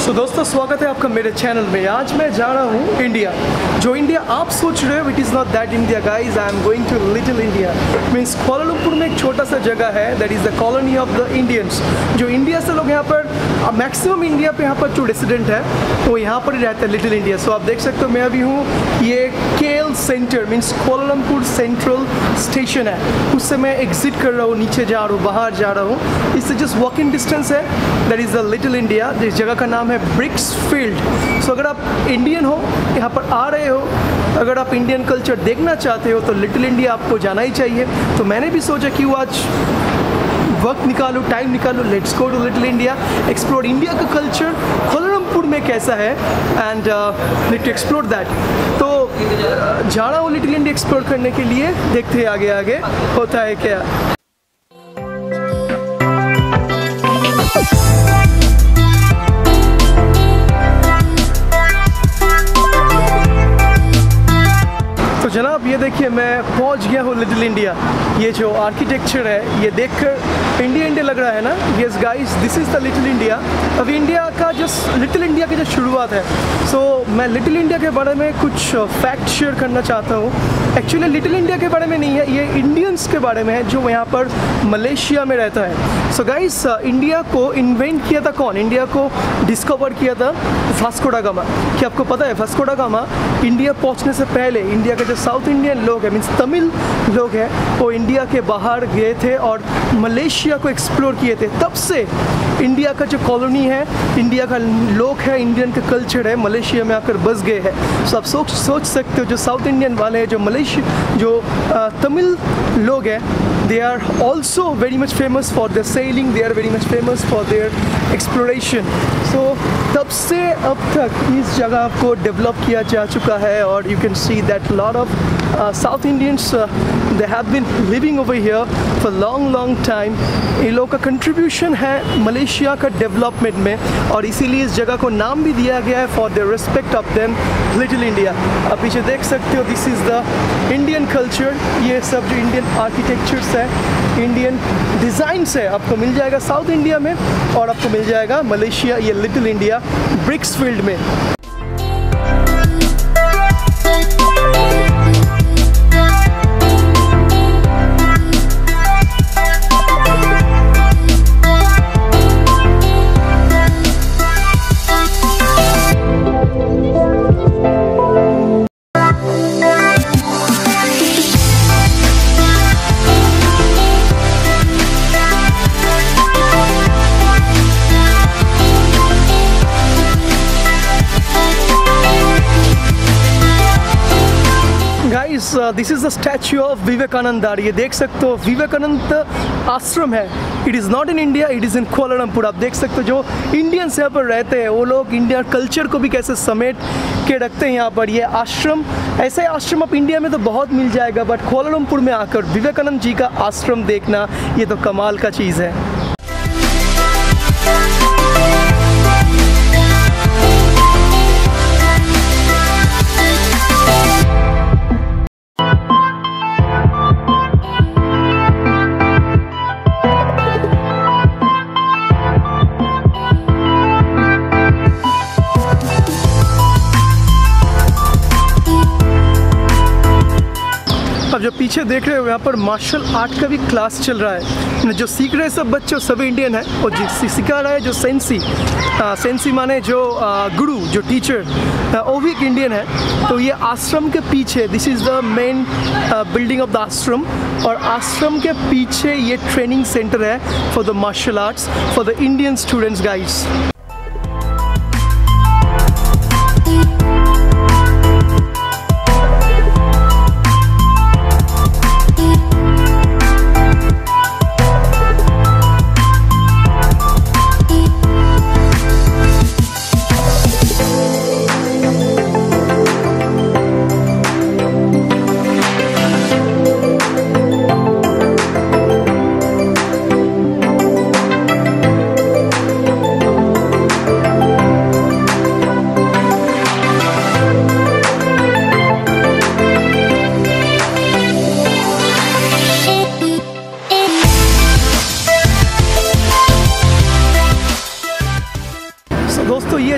सो दोस्तों, स्वागत है आपका मेरे चैनल में। आज मैं जा रहा हूँ इंडिया जो इंडिया आप सोच रहे हो it is not that India guys I am going to little India means Kuala Lumpur में एक छोटा सा जगह है that is the colony of the Indians जो इंडिया से लोग यहाँ पर मैक्सिमम इंडिया पे यहाँ पर जो रेसिडेंट है, वो यहाँ पर ही रहते हैं लिटिल इंडिया सो आप देख सकते हो, मैं अभी हूँ, ये KL centre means Kuala Lumpur central station है। उससे मैं एग्जिट कर रहा हूँ, नीचे जा रहा हूँ, बाहर जा रहा हूँ। इससे जस्ट वॉकिंग डिस्टेंस है। That is the little India जिस जगह का नाम है ब्रिक्स फ़ील्ड सो अगर आप इंडियन हो, यहाँ पर आ रहे हो, अगर आप इंडियन कल्चर देखना चाहते हो तो लिटिल इंडिया आपको जाना ही चाहिए। तो मैंने भी सोचा कि वो आज वक्त निकालो टाइम निकालो let's go to little India explore India का कल्चर कोलमपुर में कैसा है and let to explore that तो जा रहा हूँ लिटिल इंडिया एक्सप्लोर करने के लिए, देखते हैं आगे आगे होता है क्या? जनाब ये देखिए मैं पहुँच गया हूँ लिटिल इंडिया ये जो आर्किटेक्चर है ये देखकर इंडिया इंडिया लग रहा है ना? Yes guys this is the little India अभी इंडिया का जो लिटिल इंडिया की जो शुरुआत है सो so, मैं लिटिल इंडिया के बारे में कुछ फैक्ट शेयर करना चाहता हूँ। एक्चुअली लिटिल इंडिया के बारे में नहीं है ये इंडियंस के बारे में है जो यहाँ पर मलेशिया में रहता है। सो so, गाइस इंडिया को इन्वेंट किया था कौन? इंडिया को डिस्कवर किया था फास्कोडा गामा कि आपको पता है फास्कोडा गामा इंडिया पहुँचने से पहले इंडिया के जो साउथ इंडियन लोग हैं मीन्स तमिल लोग हैं, वो इंडिया के बाहर गए थे और मलेशिया को एक्सप्लोर किए थे। तब से इंडिया का जो कॉलोनी है, इंडिया का लोग है, इंडियन का कल्चर है, मलेशिया में आकर बस गए हैं। सो आप सोच सोच सकते हो, जो साउथ इंडियन वाले हैं, जो मलेशिया जो तमिल लोग हैं they are also very much famous for their sailing they are very much famous for their exploration so तब से अब तक इस जगह को डेवलप किया जा चुका है और you can see that a lot of uh, South Indians uh, they have been living over here for long long time इन लोगों का कंट्रीब्यूशन है मलेशिया का डेवलपमेंट में और इसीलिए इस जगह को नाम भी दिया गया है for the respect of them little India आप पीछे देख सकते हो this is the Indian culture ये सब जो इंडियन आर्किटेक्चर्स है इंडियन डिज़ाइंस है, आपको मिल जाएगा साउथ इंडिया में और आपको मिल जाएगा मलेशिया, ये लिटिल इंडिया ब्रिक्स फ़ील्ड में। Is the statue of Vivekananda are ये देख सकते हो विवेकानंद आश्रम है। It is not in India it is in Kuala Lumpur आप देख सकते हो, जो इंडियंस यहाँ पर रहते हैं, वो लोग इंडियन कल्चर को भी कैसे समेट के रखते हैं यहाँ पर। ये आश्रम, ऐसे आश्रम आप इंडिया में तो बहुत मिल जाएगा बट कोलालमपुर में आकर विवेकानंद जी का आश्रम देखना, ये तो कमाल का चीज़ है। पीछे देख रहे हो यहाँ पर मार्शल आर्ट का भी क्लास चल रहा है। जो सीख रहे हैं सब बच्चे सभी इंडियन है। और जो सिखा रहा है जो सेंसी आ, सेंसी माने जो गुरु जो टीचर वो भी एक इंडियन है। तो ये आश्रम के पीछे this is the main building of the ashram. और आश्रम के पीछे ये ट्रेनिंग सेंटर है for the martial arts for the Indian students guides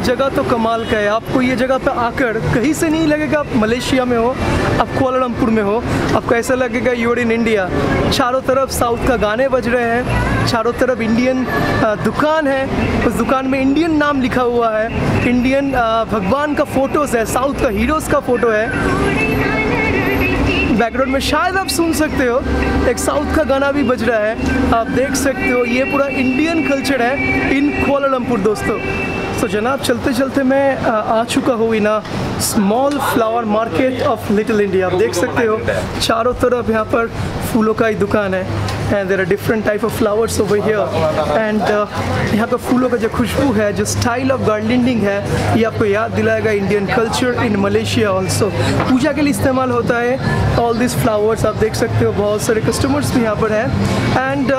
जगह तो कमाल का है। आपको ये जगह पे आकर कहीं से नहीं लगेगा आप मलेशिया में हो, आप कोलालमपुर में हो। आपको ऐसा लगेगा यूर इन इंडिया चारों तरफ़ साउथ का गाने बज रहे हैं, चारों तरफ़ इंडियन दुकान है। उस दुकान में इंडियन नाम लिखा हुआ है। इंडियन भगवान का फ़ोटोज़ है साउथ का हीरोज़ का फ़ोटो है। बैकग्राउंड में शायद आप सुन सकते हो, एक साउथ का गाना भी बज रहा है। आप देख सकते हो, ये पूरा इंडियन कल्चर है इन कोलालमपुर दोस्तों। तो जनाब चलते चलते मैं आ, चुका हूँ in small flower market of little India आप देख सकते हो चारों तरफ़ यहाँ पर फूलों का ही दुकान है। And there are different type of flowers over here and यहाँ पर फूलों का जो खुशबू है जो स्टाइल ऑफ़ गार्डनिंग है ये आपको याद दिलाएगा Indian culture in Malaysia also पूजा के लिए इस्तेमाल होता है ऑल दिस फ्लावर्स आप देख सकते हो बहुत सारे कस्टमर्स भी यहाँ पर हैं। एंड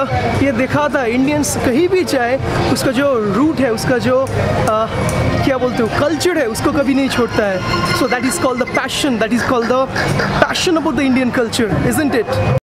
ये देखा था इंडियंस कहीं भी जाए उसका जो रूट है उसका जो uh, क्या बोलते हो कल्चर है उसको कभी नहीं छोड़ता है। So that is called the passion that is called the passion about the Indian culture isn't it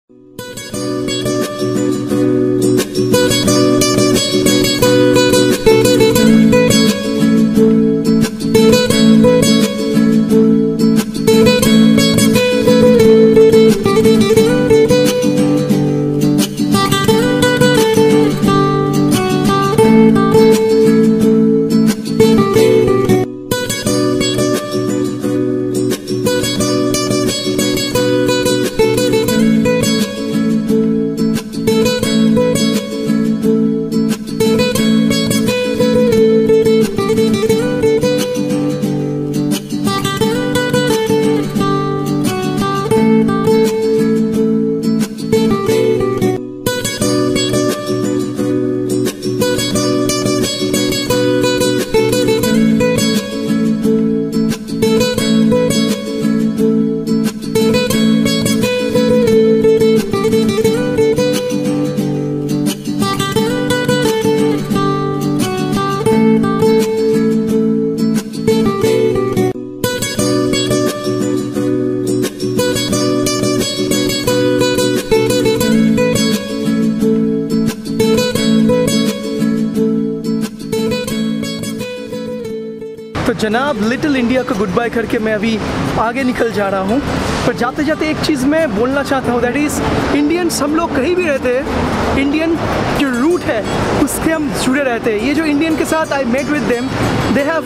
जनाब लिटिल इंडिया को गुड बाय करके मैं अभी आगे निकल जा रहा हूँ। पर जाते जाते एक चीज़ मैं बोलना चाहता हूँ दैट इज़ इंडियंस हम लोग कहीं भी रहते हैं इंडियन जो रूट है, उसके हम जुड़े रहते हैं। ये जो इंडियन के साथ I met with them they have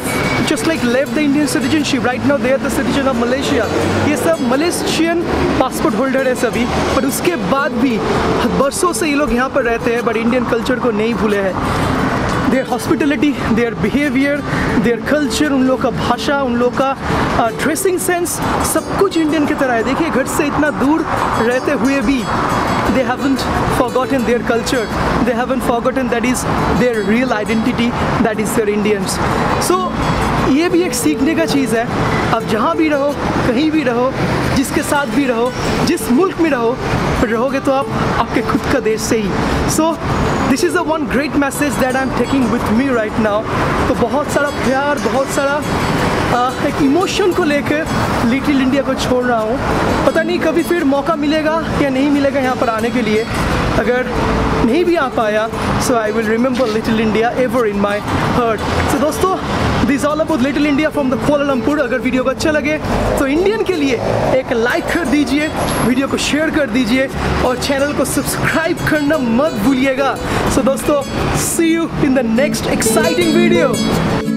just like leave the Indian citizenship right now they are the citizen of Malaysia ये सब मलेशियन पासपोर्ट होल्डर है सभी। पर उसके बाद भी बरसों से ये लोग यहाँ पर रहते हैं बट इंडियन कल्चर को नहीं भूले हैं। Their hospitality their behaviour their culture उन लोग का भाषा, उन लोग का ड्रेसिंग सेंस सब कुछ इंडियन की तरह है। देखिए, घर से इतना दूर रहते हुए भी they haven't forgotten their culture. They haven't forgotten that is their real identity, that is their Indians. So, ये भी एक सीखने का चीज़ है। अब जहाँ भी रहो, कहीं भी रहो, जिसके साथ भी रहो, जिस मुल्क में रहो रहोगे तो आप आपके खुद का देश से ही। So this is a one great message that I am taking with me right now तो बहुत सारा प्यार बहुत सारा आ, एक इमोशन को लेकर लिटिल इंडिया को छोड़ रहा हूँ। पता नहीं कभी फिर मौका मिलेगा या नहीं मिलेगा यहाँ पर आने के लिए। अगर नहीं भी आ पाया so I will remember little India ever in my heart so दोस्तों this all about little India from the Kuala Lumpur अगर वीडियो को अच्छा लगे तो इंडियन के लिए एक लाइक कर दीजिए वीडियो को शेयर कर दीजिए और चैनल को सब्सक्राइब करना मत भूलिएगा। सो so, दोस्तों see you in the next exciting video